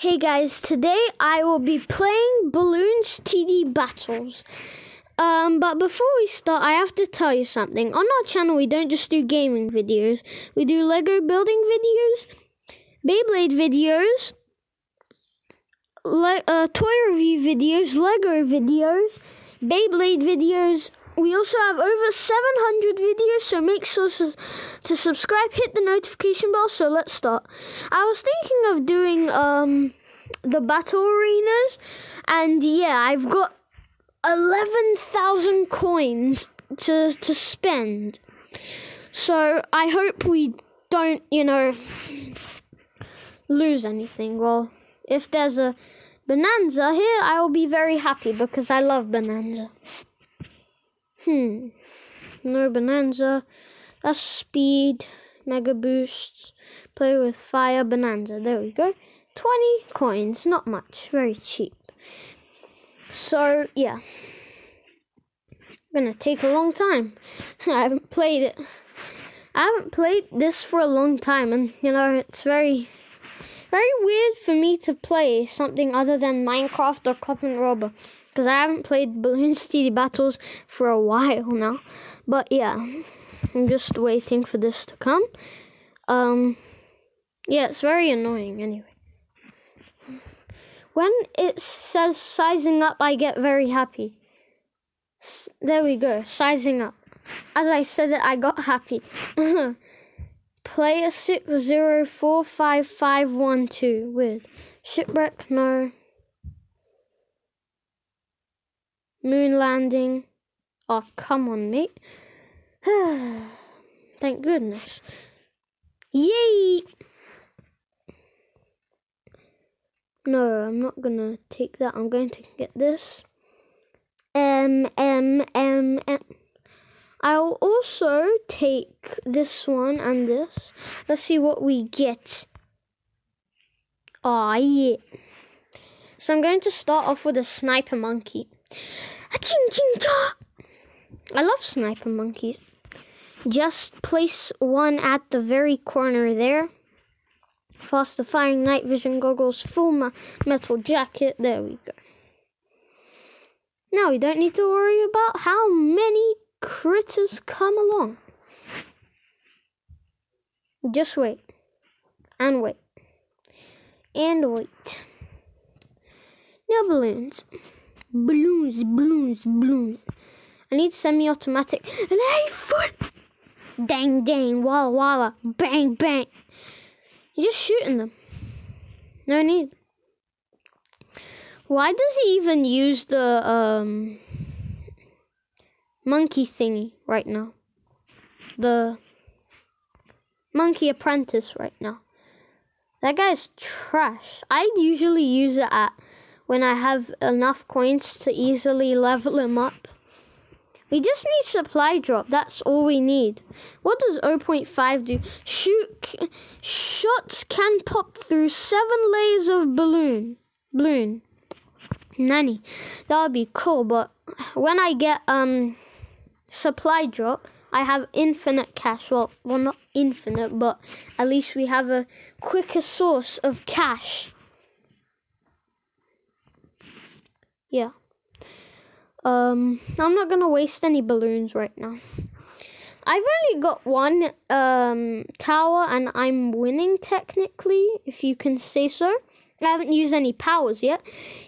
Hey guys, today I will be playing Bloons TD Battles. Um, but before we start, I have to tell you something. On our channel, we don't just do gaming videos. We do Lego building videos, Beyblade videos, le- uh, toy review videos, Lego videos, Beyblade videos. We also have over 700 videos, so make sure to, subscribe, hit the notification bell. So let's start. I was thinking of doing um the battle arenas, and yeah, I've got 11,000 coins to to spend. So I hope we don't, you know, lose anything. Well, if there's a bonanza here, I will be very happy because I love bonanza. Hmm. No bonanza. That's speed, mega boosts, play with fire, bonanza. There we go. 20 coins, not much, very cheap. So, yeah. Gonna take a long time. I haven't played it. I haven't played this for a long time, and you know, it's very, very weird for me to play something other than Minecraft or and Robber because I haven't played Bloon TD Battles for a while now. But yeah, I'm just waiting for this to come. Um, yeah, it's very annoying anyway. When it says sizing up, I get very happy. S- there we go, sizing up. As I said it, I got happy. Player six zero four five five one two. Weird. Shipwreck, no. Moon landing. Oh, come on, mate. Thank goodness. Yay! No, I'm not gonna take that. I'm going to get this. M M M M. I'll also take this one and this. Let's see what we get. Aw, yeah. So I'm going to start off with a sniper monkey. I love sniper monkeys. Just place one at the very corner there. Faster firing night vision goggles, full metal jacket. There we go. Now we don't need to worry about how many critters come along. Just wait. And wait. And wait. No balloons. Balloons, balloons, balloons. I need semi-automatic. An eight foot. Dang, dang, walla, walla, bang, bang. You're just shooting them. No need. Why does he even use the um monkey thingy right now? The monkey apprentice right now. That guy's trash. I usually use it at when I have enough coins to easily level him up. We just need supply drop. That's all we need. What does 0.5 do? Shoot shots can pop through seven layers of balloon. Balloon. Nanny. That would be cool, but when I get um supply drop, I have infinite cash. Well, well not infinite, but at least we have a quicker source of cash. Yeah. Um, I'm not gonna waste any balloons right now. I've only got one um, tower and I'm winning technically, if you can say so. I haven't used any powers yet.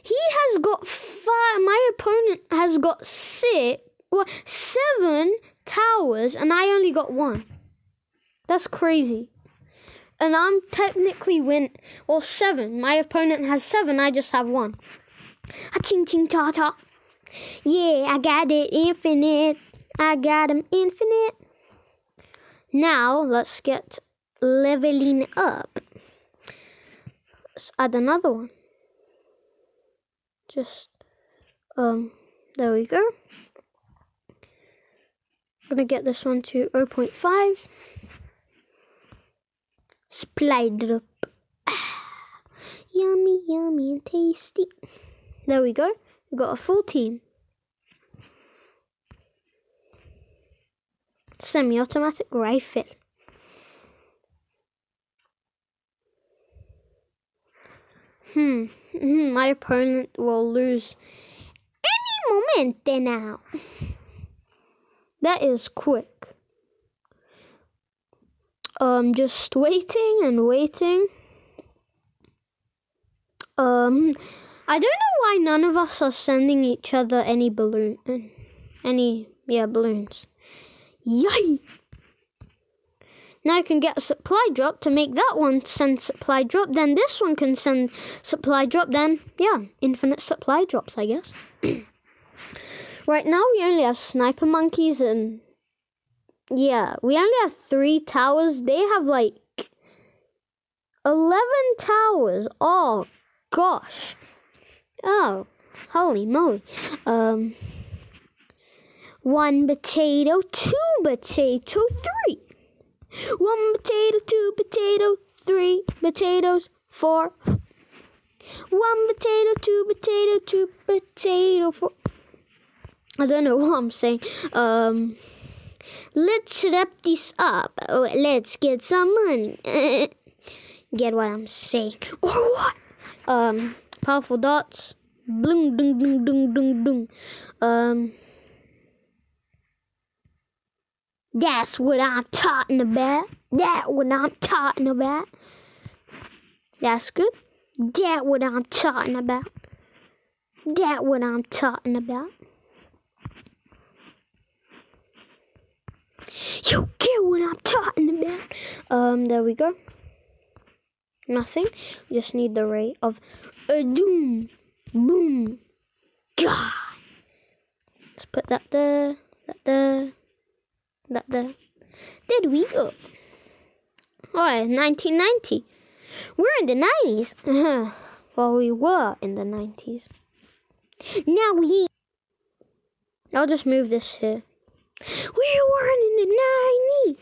He has got five, my opponent has got six, well, seven towers and I only got one. That's crazy. And I'm technically win, well, seven. My opponent has seven, I just have one. A ching ching ta ta. Yeah, I got it infinite. I got him infinite. Now let's get leveling up. Let's add another one. Just um there we go. I'm gonna get this one to 0.5. Splide up. yummy, yummy, and tasty. There we go. We've got a full team. Semi-automatic rifle. Hmm. hmm, My opponent will lose any moment now. That is quick. Um, just waiting and waiting. Um, I don't know why none of us are sending each other any balloon, any yeah balloons. Yay! Now I can get a supply drop to make that one send supply drop. Then this one can send supply drop. Then yeah, infinite supply drops, I guess. right now we only have sniper monkeys and yeah, we only have three towers. They have like eleven towers. Oh gosh. Oh, holy moly. Um, one potato, two potato, three. One potato, two potato, three potatoes, four. One potato, two potato, two potato, four. I don't know what I'm saying. Um, let's wrap this up. Oh, let's get some money. get what I'm saying? Or what? Um, powerful dots. Bloom, ding, ding, ding, ding, ding. Um. That's what I'm talking about. That's what I'm talking about. That's good. That's what I'm talking about. That's what I'm talking about. You get what I'm talking about. Um, there we go. Nothing. Just need the ray of a doom. Boom. God. Let's put that there. That there that there. there we go. Oh, 1990. We're in the 90s. Uh-huh. well, we were in the 90s. Now we. I'll just move this here. We weren't in the 90s.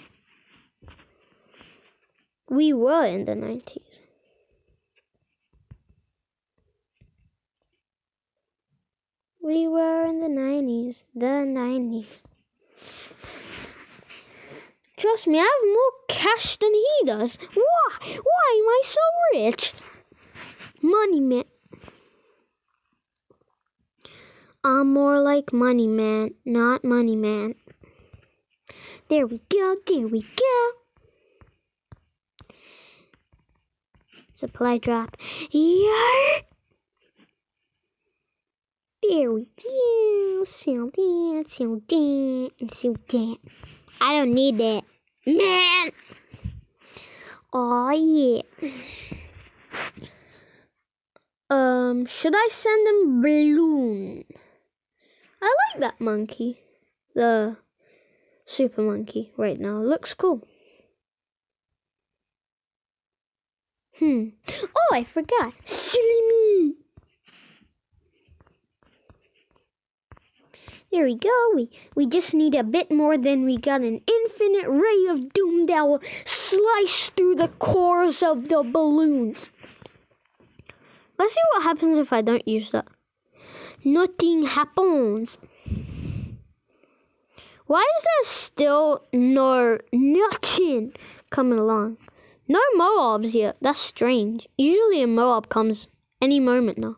We were in the 90s. We were in the 90s. The 90s. Trust me, I have more cash than he does. Why? Why am I so rich? Money man. I'm more like money man, not money man. There we go, there we go. Supply drop. Yeah. There we go. So that, so that, so that. I don't need that. Man! Oh yeah. Um, should I send him balloon? I like that monkey. The super monkey right now. Looks cool. Hmm. Oh, I forgot. Silly me! There we go. We we just need a bit more than we got an infinite ray of doom that will slice through the cores of the balloons. Let's see what happens if I don't use that. Nothing happens. Why is there still no nothing coming along? No Moabs yet. That's strange. Usually a Moab comes any moment now.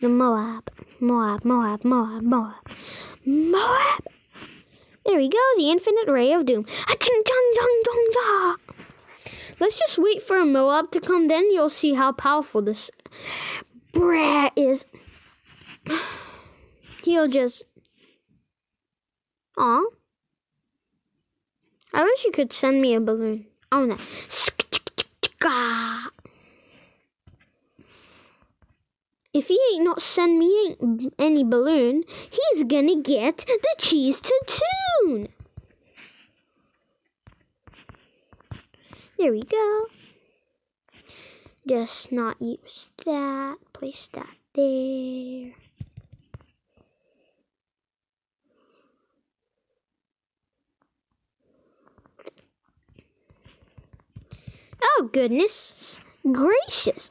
The Moab, Moab, Moab, Moab, Moab, Moab. There we go, the infinite ray of doom. Let's just wait for a Moab to come, then you'll see how powerful this brat is. He'll just. Aw. I wish you could send me a balloon. Oh no. Ah. If he ain't not send me any balloon, he's gonna get the cheese to tune. There we go. Just not use that. Place that there. Oh, goodness gracious.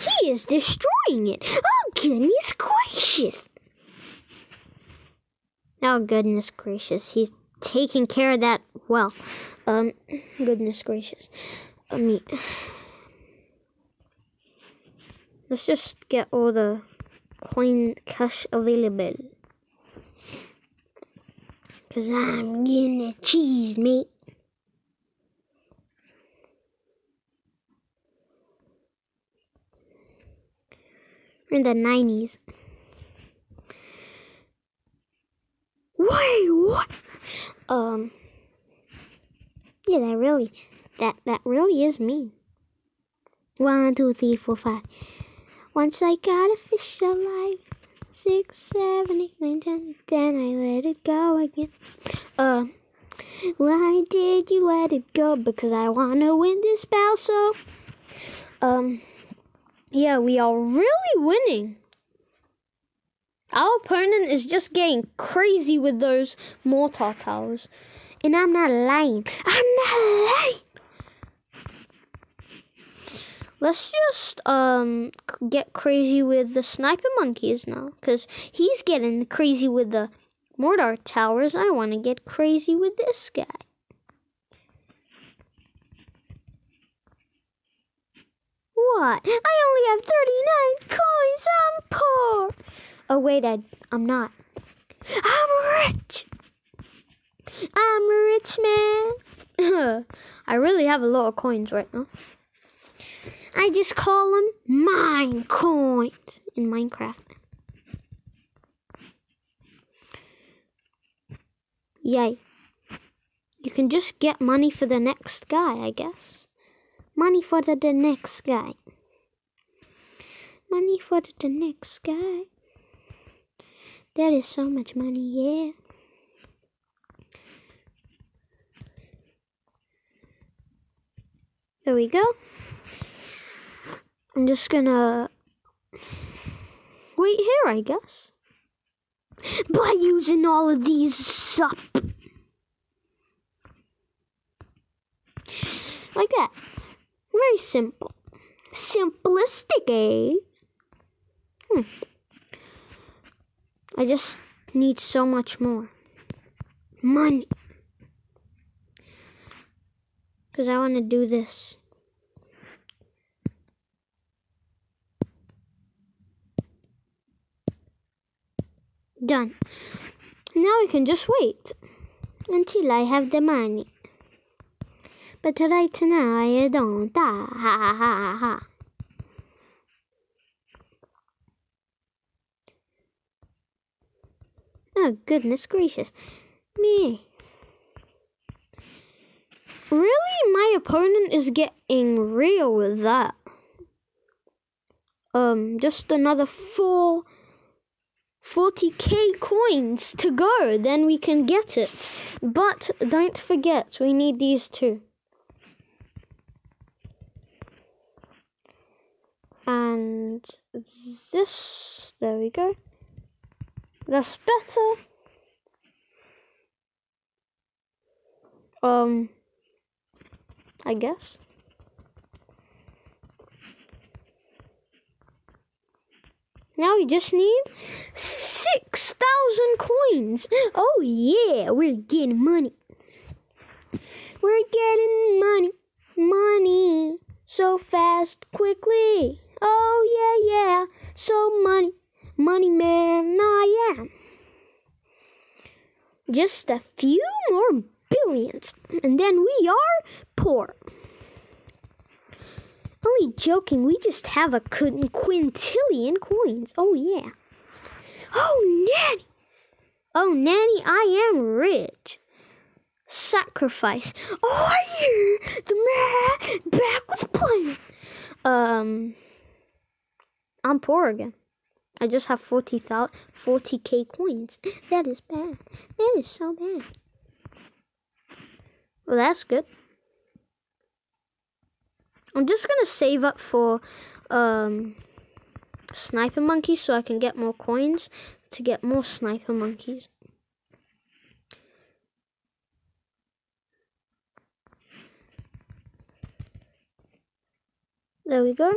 He is destroying it. Oh, goodness gracious. Oh, goodness gracious. He's taking care of that well. Um, goodness gracious. I mean, Let's just get all the coin cash available. Cause I'm gonna cheese, mate. In the 90s. Wait, what? Um. Yeah, that really, that that really is me. One, two, three, four, five. Once I got a fish alive. Six, seven, eight, nine, ten. Then I let it go again. Uh, why did you let it go? Because I wanna win this battle. So, um, yeah, we are really winning. Our opponent is just getting crazy with those mortar towers. And I'm not lying. I'm not lying. Let's just um get crazy with the sniper monkeys now, cause he's getting crazy with the mortar towers. I want to get crazy with this guy. What? I only have 39 coins. I'm poor. Oh, wait, I, I'm not. I'm rich. I'm a rich man. I really have a lot of coins right now. I just call them mine coins in Minecraft. Yay. You can just get money for the next guy, I guess. Money for the, the next guy. Money for the, the next guy. There is so much money, yeah. There we go. I'm just gonna wait here, I guess. By using all of these sup. Like that. Very simple. Simplistic, eh? Hmm. I just need so much more. Money. Because I want to do this. Done. Now I can just wait until I have the money. But right now I don't. Ah, ha ha ha ha. Oh, goodness gracious. Me. Really? My opponent is getting real with that. Um, just another four 40k coins to go, then we can get it. But don't forget, we need these two. And this, there we go. That's better. Um, I guess. Now we just need 6,000 coins. Oh, yeah, we're getting money. We're getting money, money so fast, quickly. Oh, yeah, yeah, so money, money man I am. Just a few more billions, and then we are poor. Only joking, we just have a quintillion coins. Oh, yeah. Oh, Nanny! Oh, Nanny, I am rich. Sacrifice. Oh, yeah! The man back with plan. Um, I'm poor again. I just have 40,000, 40k coins. That is bad. That is so bad. Well, that's good. I'm just gonna save up for um, sniper monkeys so I can get more coins to get more sniper monkeys. There we go.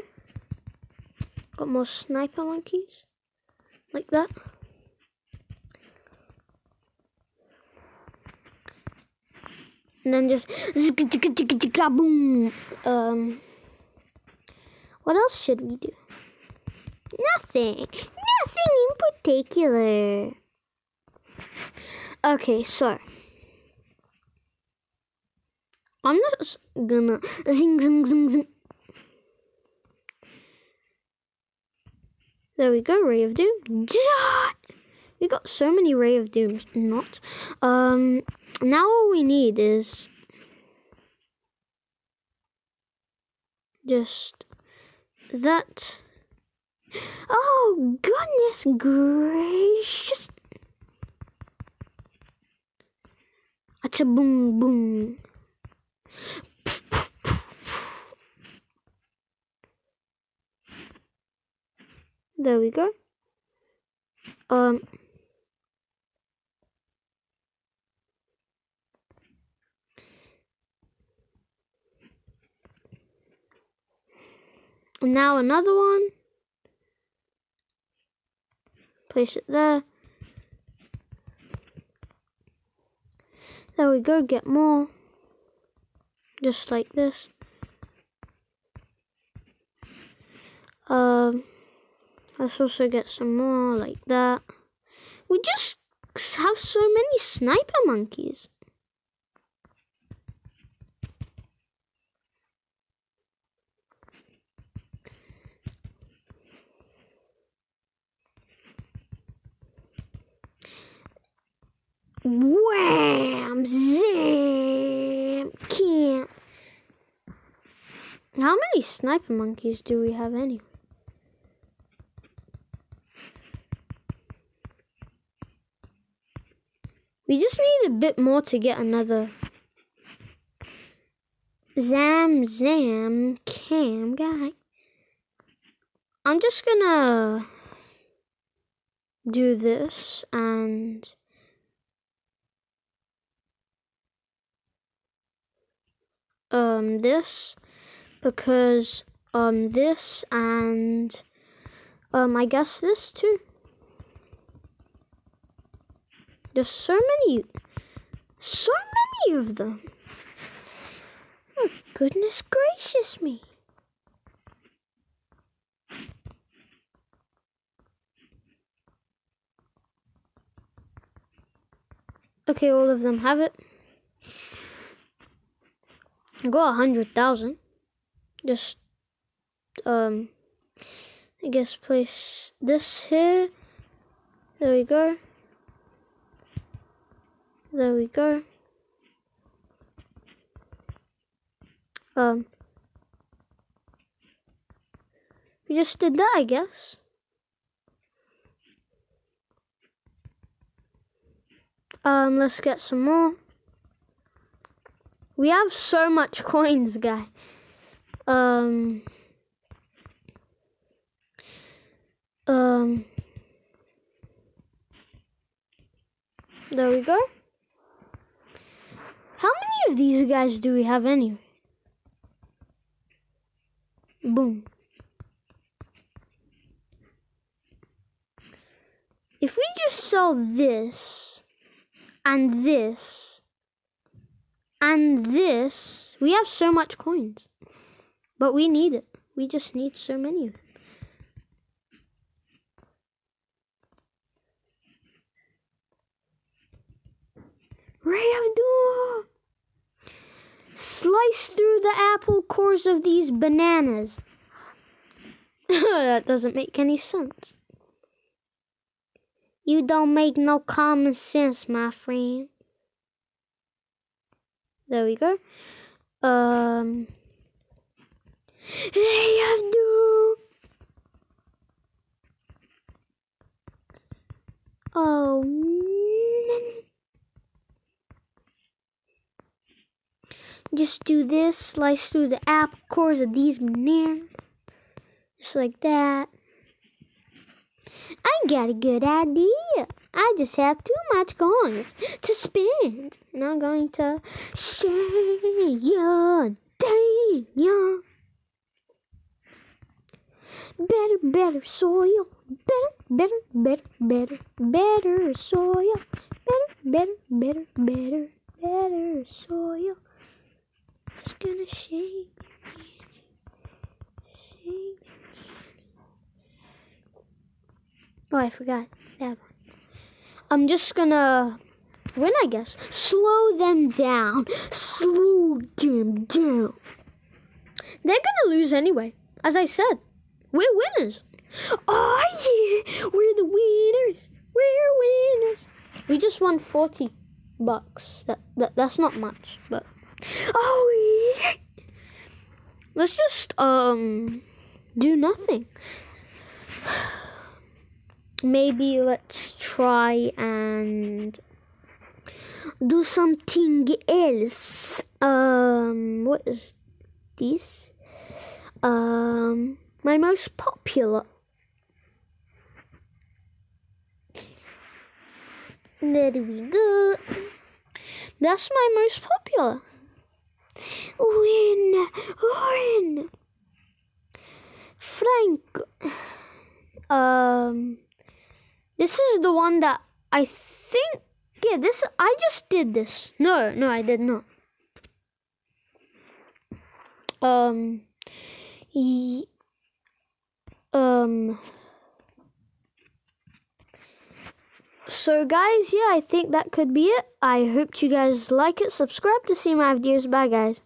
Got more sniper monkeys. Like that. and then just boom. Um, what else should we do? Nothing. Nothing in particular. Okay, so I'm not gonna zing zing zing zing. There we go, Ray of Doom. We got so many Ray of Dooms. Not. Um. Now all we need is just that. Oh goodness gracious! A boom boom. There we go. Um. And now another one. Place it there. There we go, get more. Just like this. Um, let's also get some more like that. We just have so many sniper monkeys. Wham! Zam! Camp! How many sniper monkeys do we have anyway? We just need a bit more to get another Zam Zam Cam guy. I'm just gonna do this and um this because um this and um I guess this too. There's so many so many of them. Oh goodness gracious me. Okay, all of them have it. I got a hundred thousand. Just um I guess place this here. There we go. There we go. Um we just did that I guess. Um let's get some more. We have so much coins, guy. Um. Um. There we go. How many of these guys do we have anyway? Boom. If we just sell this and this and this, we have so much coins. But we need it. We just need so many of it. Ray Doom! Through the apple cores of these bananas. that doesn't make any sense. You don't make no common sense, my friend. There we go. Um. Doom. Oh. Just do this, slice through the apple cores of these bananas. Just like that. I got a good idea. I just have too much coins to spend. And I'm going to share your Daniel. Better, better soil. Better, better, better, better, better soil. Better, better, better, better, better soil. It's gonna shake. Shake. Oh, I forgot. Yeah. I'm just gonna win, I guess. Slow them down. Slow them down. They're gonna lose anyway. As I said, we're winners. Oh yeah, we're the winners. We're winners. We just won forty bucks. That, that that's not much, but oh yeah. Let's just um do nothing. Maybe let's try and do something else. Um, what is this? Um, my most popular. There we go. That's my most popular. Win, win. Frank. Um, this is the one that I think. Yeah, this. I just did this. No, no, I did not. Um. Um. So, guys, yeah, I think that could be it. I hope you guys like it. Subscribe to see my videos. Bye, guys.